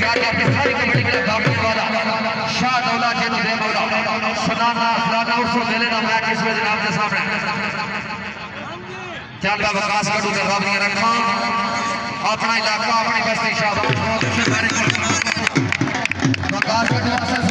प्यार करके सारी कमेटी के डॉक्टर वाला शाह दौला जी ने मौला सलाना सलाना उसको दे लेना मैच इसमें जनाब के सामने। चांदा विकास कटू के राबियाँ रखा। अपना इलाका अपनी बस्ती शाह विकास तो कटू